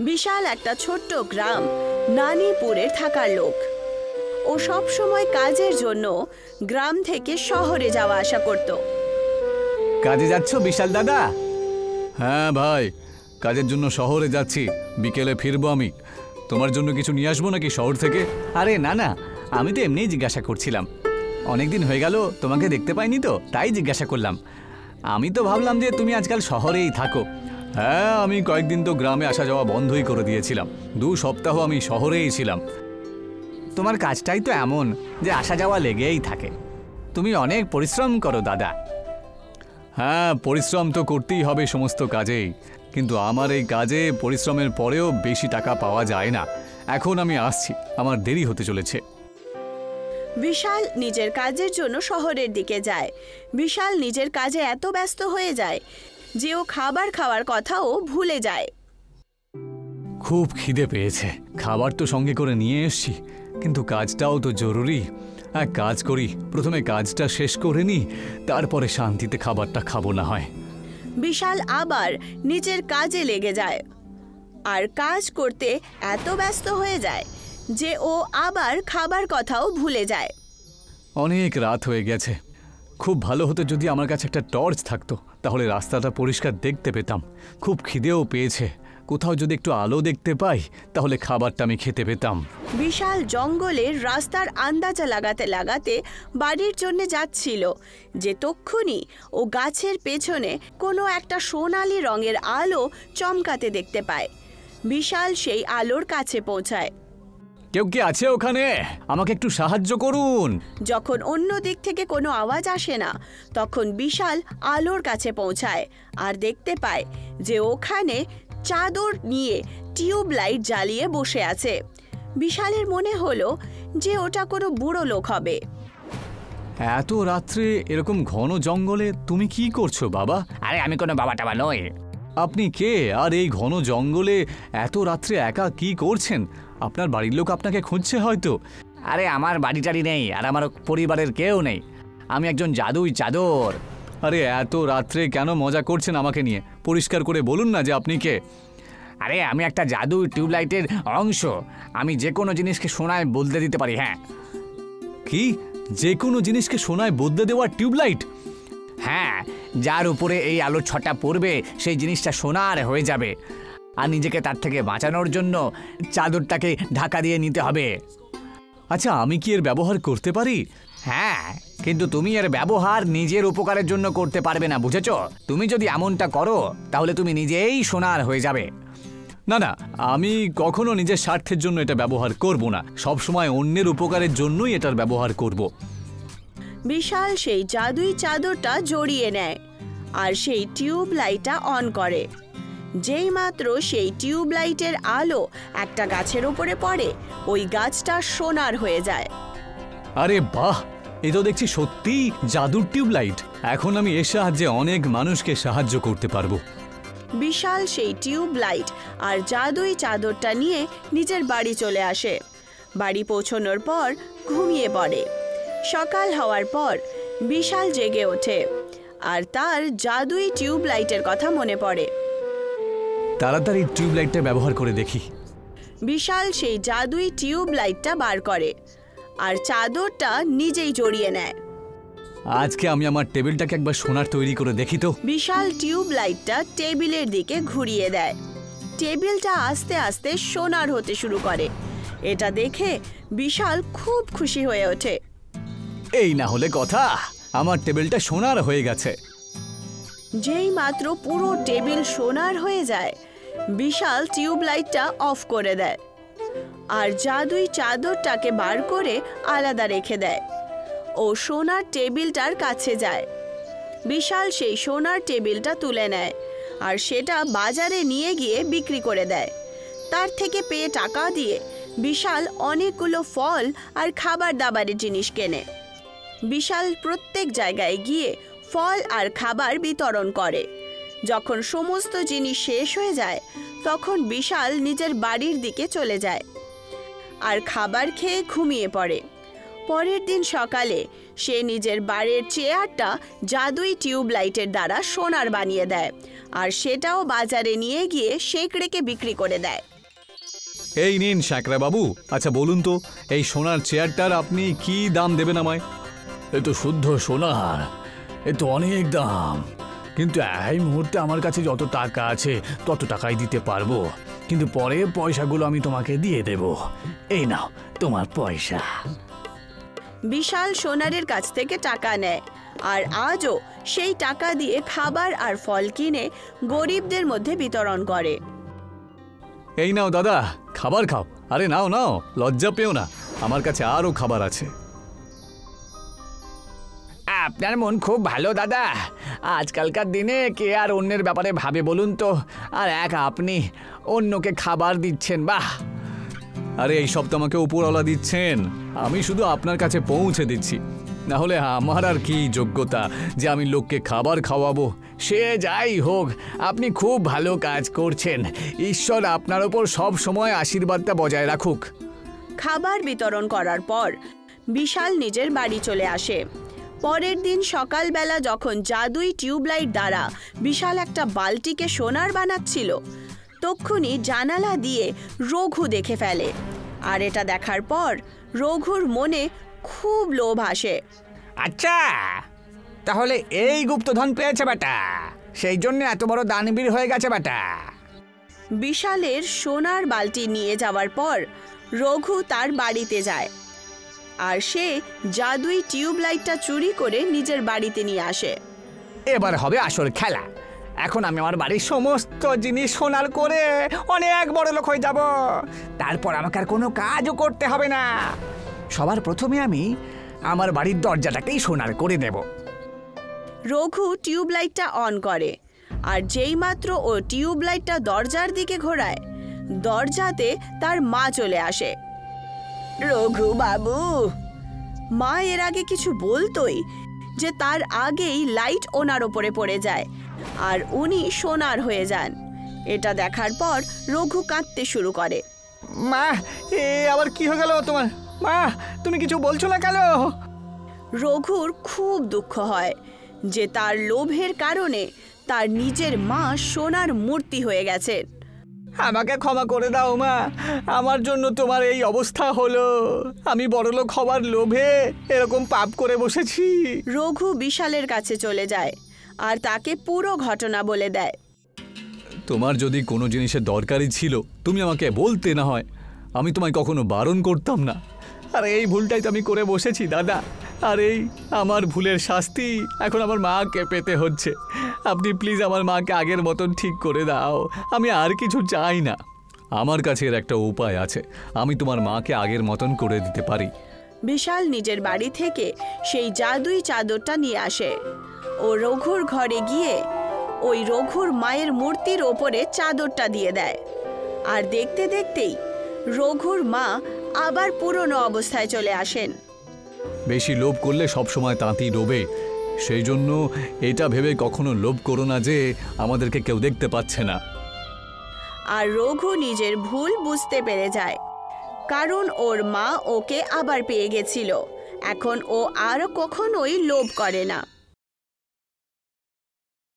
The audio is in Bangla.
বিশাল একটা ছোট্ট গ্রাম, নানিপুরের থাকার লোক। ও সব সময় কাজের জন্য গ্রাম থেকে শহরে যাওয়া আসা করত। কাজে যাচ্ছ, বিশাল দাদা? হ্যাঁ ভাই, কাজের জন্য শহরে যাচ্ছি, বিকেলে ফিরবো আমি। তোমার জন্য কিছু নিয়ে আসব নাকি শহর থেকে? আরে না না, আমি তো এমনিই জিজ্ঞাসা করছিলাম। অনেক দিন হয়ে গেল, তোমাকে দেখতে পাইনি তো, তাই জিজ্ঞাসা করলাম। আমি তো ভাবলাম যে তুমি আজকাল শহরেই থাকো। হ্যাঁ আমি কয়েকদিন তো গ্রামে আসা যাওয়া বন্ধই করে দিয়েছিলাম। দু সপ্তাহ আমি শহরেই ছিলাম। তোমার কাজটাই তো এমন যে আসা যাওয়া লেগেই থাকে। তুমি অনেক পরিশ্রম করো, দাদা। হ্যাঁ পরিশ্রম তো করতেই হবে সমস্ত কাজেই। কিন্তু আমার এই কাজে পরিশ্রমের পরেও বেশি টাকা পাওয়া যায় না। এখন আমি আসছি। আমার দেরি হতে চলেছে। বিশাল নিজের কাজের জন্য শহরের দিকে যায়। বিশাল নিজের কাজে এত ব্যস্ত হয়ে যায় যে ও খাবার খাওয়ার কথাও ভুলে যায়। খুব খিদে পেয়েছে। খাবার তো সঙ্গে করে নিয়ে এসছি কিন্তু কাজটাও তো জরুরি। এক কাজ করি প্রথমে কাজটা শেষ করে নিই তারপরে শান্তিতে খাবারটা খাব না হয়। বিশাল আবার নিজের কাজে লেগে যায়। আর কাজ করতে এত ব্যস্ত হয়ে যায় যে ও আবার খাবার কথাও ভুলে যায়। অনেক রাত হয়ে গেছে খুব ভালো হতো যদি আমার কাছে একটা টর্চ থাকতো। তাহলে রাস্তাটা পরিষ্কার দেখতে পেতাম। খুব খিদেও পেয়েছে। কোথাও যদি একটু আলো দেখতে পাই, তাহলে খাবারটা আমি খেতে পেতাম। বিশাল জঙ্গলের রাস্তার আন্দাজা লাগাতে লাগাতে বাড়ির জন্য যাচ্ছিল যে তক্ষুনি ও গাছের পেছনে কোনো একটা সোনালি রঙের আলো চমকাতে দেখতে পায়। বিশাল সেই আলোর কাছে পৌঁছায়। কেউ কি আছে ওখানে? আমাকে একটু সাহায্য করুন। যখন অন্য দিক থেকে কোনো আওয়াজ আসে না তখন বিশাল আলোর কাছে পৌঁছায় আর দেখতে পায় যে ওখানে চাদর নিয়ে টিউব লাইট জ্বালিয়ে বসে আছে। বিশালের মনে হলো যে ওটা কোনো বুড়ো লোক হবে। এত রাত্রে এরকম ঘন জঙ্গলে তুমি কি করছ বাবা? আরে আমি কোনো বাবা টাবা নই। আপনি কে? আর এই ঘন জঙ্গলে এত রাত্রে একা কি করছেন? আপনার বাড়ির লোক আপনাকে খুঁজছে হয়তো। আরে আমার বাড়ি টাড়ি নেই, আর আমার পরিবারের কেউ নেই। আমি একজন জাদুই চাদর। আরে এত রাত্রে কেন মজা করছেন আমাকে নিয়ে? পরিষ্কার করে বলুন না যে আপনি কে। আরে আমি একটা জাদু টিউবলাইটের অংশ। আমি যে কোনো জিনিসকে শোনায় বদলে দিতে পারি হ্যাঁ। কি? যে কোনো জিনিসকে সোনায় বদলে দেওয়া টিউবলাইট? হ্যাঁ যার উপরে এই আলোর ছটা পড়বে, সেই জিনিসটা সোনার হয়ে যাবে। আর নিজেকে তার থেকে বাঁচানোর জন্য চাদরটাকে ঢাকা দিয়ে নিতে হবে। আচ্ছা আমি কি এর ব্যবহার করতে পারি? হ্যাঁ কিন্তু তুমি এর ব্যবহার নিজের উপকারের জন্য করতে পারবে না, বুঝেছ? তুমি যদি এমনটা করো, তাহলে তুমি নিজেই সোনার হয়ে যাবে। না না, আমি কখনো নিজের স্বার্থের জন্য এটা ব্যবহার করব না। সব সময় অন্যের উপকারের জন্যই এটার ব্যবহার করব। বিশাল সেই জাদুই চাদরটা জড়িয়ে নেয়, আর সেই টিউব লাইটটা অন করে। যেই মাত্র সেই টিউব লাইটের আলো একটা গাছের উপরে পড়ে ওই গাছটা সোনার হয়ে যায়। আরে বাহ! এ তো দেখছি সত্যি জাদুর টিউবলাইট। এখন আমি এর সাহায্যে অনেক মানুষকে সাহায্য করতে পারব। বিশাল সেই টিউব লাইট আর জাদুই চাদরটা নিয়ে নিজের বাড়ি চলে আসে। বাড়ি পৌঁছানোর পর ঘুমিয়ে পড়ে। সকাল হওয়ার পর বিশাল জেগে ওঠে। আর তার জাদুই টিউব লাইটের কথা মনে পড়ে। তাড়াতাড়ি টিউবলাইটটা ব্যবহার করে দেখি। বিশাল সেই জাদুই টিউব লাইটটা বার করে। আর চাদরটা নিজেই জড়িয়ে নেয়। আজকে আমি আমার টেবিলটাকে একবার সোনার তৈরি করে দেখি তো। বিশাল টিউব লাইটটা টেবিলের দিকে ঘুরিয়ে দেয়। টেবিলটা আস্তে আস্তে সোনার হতে শুরু করে। এটা দেখে বিশাল খুব খুশি হয়ে ওঠে। এই না হলে কথা আমার টেবিলটা সোনার হয়ে গেছে। যেই মাত্র পুরো টেবিল সোনার হয়ে যায় বিশাল টিউব লাইটটা অফ করে দেয়। আর জাদুই চাদরটাকে বার করে আলাদা রেখে দেয়। ও সোনার টেবিলটার কাছে যায়। বিশাল সেই সোনার টেবিলটা তুলে নেয় আর সেটা বাজারে নিয়ে গিয়ে বিক্রি করে দেয়। তার থেকে পেয়ে টাকা দিয়ে বিশাল অনেকগুলো ফল আর খাবার দাবারের জিনিস কেনে। বিশাল প্রত্যেক জায়গায় গিয়ে ফল আর খাবার বিতরণ করে। যখন সমস্ত জিনিস শেষ হয়ে যায় তখন বিশাল নিজের বাড়ির দিকে চলে যায় আর খাবার খেয়ে ঘুমিয়ে পড়ে। পরের দিন সকালে সে নিজের বাড়ির চেয়ারটা জাদুই টিউব লাইটের দ্বারা সোনার বানিয়ে দেয় আর সেটাও বাজারে নিয়ে গিয়ে শেকড়েকে বিক্রি করে দেয়। এই নিন শ্যাকরা বাবু আচ্ছা বলুন তো এই সোনার চেয়ারটার আপনি কি দাম দেবেন আমায়? এ তো শুদ্ধ সোনার এ তো অনেক দাম। কিন্তু এই মুহূর্তে আমার কাছে যত টাকা আছে তত টাকাই দিতে পারব। কিন্তু পরে পয়সাগুলো আমি তোমাকে দিয়ে দেব। এই নাও তোমার পয়সা। বিশাল সোনারের কাছ থেকে টাকা নেয়। আর আজও সেই টাকা দিয়ে খাবার আর ফল কিনে গরিবদের মধ্যে বিতরণ করে। এই নাও দাদা খাবার খাও। আরে নাও নাও লজ্জা পেও না। আমার কাছে আরও খাবার আছে। আপনার মন খুব ভালো দাদা। আজকালকার দিনে কে আর অন্যের ব্যাপারে ভাবে বলুন তো? আর এক আপনি অন্যকে খাবার দিচ্ছেন বাহ! আরে এই সব তো আমাকে উপরওয়ালা দিচ্ছেন। আমি শুধু আপনার কাছে পৌঁছে দিচ্ছি। না হলে আমার আর কি যোগ্যতা যে আমি লোককে খাবার খাওয়াবো? সে যাই হোক আপনি খুব ভালো কাজ করছেন। ঈশ্বর আপনার ওপর সব সময় আশীর্বাদটা বজায় রাখুক। খাবার বিতরণ করার পর বিশাল নিজের বাড়ি চলে আসে। পরের দিন সকালবেলা যখন জাদুই টিউবলাইট দ্বারা বিশাল একটা বালতিকে সোনার বানাচ্ছিল তক্ষুনি জানালা দিয়ে রঘু দেখে ফেলে। আর এটা দেখার পর রঘুর মনে খুব লোভ আসে। আচ্ছা তাহলে এই গুপ্তধন পেয়েছে বেটা সেই জন্য এত বড় দানবীর হয়ে গেছে বেটা। বিশালের সোনার বালতি নিয়ে যাওয়ার পর রঘু তার বাড়িতে যায়। আর সে জাদুই টিউব লাইটটা চুরি করে নিজের বাড়িতে নিয়ে আসে। এবার হবে আসল খেলা। এখন আমি আমার বাড়ির সমস্ত জিনিস সোনার করে অনেক বড় লোক হয়ে যাব। তারপর আমাকে আর কোনো কাজও করতে হবে না। সবার প্রথমে আমি আমার বাড়ির দরজাটাকেই সোনার করে দেব। রঘু টিউব লাইটটা অন করে আর যেইমাত্র ও টিউব লাইটটা দরজার দিকে ঘোরায় দরজাতে তার মা চলে আসে। রঘু বাবু মা এর আগে কিছু বলতোই যে তার আগেই লাইট ওনার ওপরে পড়ে যায় আর উনি সোনার হয়ে যান। এটা দেখার পর রঘু কাঁদতে শুরু করে। মা এ আবার কি হয়ে গেল তোমার? মা তুমি কিছু বলছো না কেন? রঘুর খুব দুঃখ হয় যে তার লোভের কারণে তার নিজের মা সোনার মূর্তি হয়ে গেছে। আমাকে ক্ষমা করে দাও মা। আমার জন্য তোমার এই অবস্থা হলো। আমি বড়লোক হওয়ার লোভে এরকম পাপ করে বসেছি। রঘু বিশালের কাছে চলে যায় আর তাকে পুরো ঘটনা বলে দেয়। তোমার যদি কোনো জিনিসের দরকারই ছিল তুমি আমাকে বলতে না হয়। আমি তোমায় কখনো বারণ করতাম না। আর এই ভুলটাই তো আমি করে বসেছি দাদা। আর এই আমার ভুলের শাস্তি এখন আমার মাকে পেতে হচ্ছে। আপনি প্লিজ আমার মাকে আগের মতন ঠিক করে দাও। আমি আর কিছু চাই না। আমার কাছে এর একটা উপায় আছে। আমি তোমার মাকে আগের মতন করে দিতে পারি। বিশাল নিজের বাড়ি থেকে সেই জাদুই চাদরটা নিয়ে আসে। ও রঘুর ঘরে গিয়ে ওই রঘুর মায়ের মূর্তির ওপরে চাদরটা দিয়ে দেয়। আর দেখতে দেখতেই রঘুর মা আবার পুরনো অবস্থায় চলে আসেন। বেশি লোভ করলে সবসময় তাঁতি ডোবে। সেই জন্য এটা ভেবে কখনো লোভ করো না যে আমাদেরকে কেউ দেখতে পাচ্ছে না। আর রঘু নিজের ভুল বুঝতে পেরে যায়। কারণ ওর মা ওকে আবার পেয়ে গেছিল। এখন ও আর কখনোই লোভ করে না।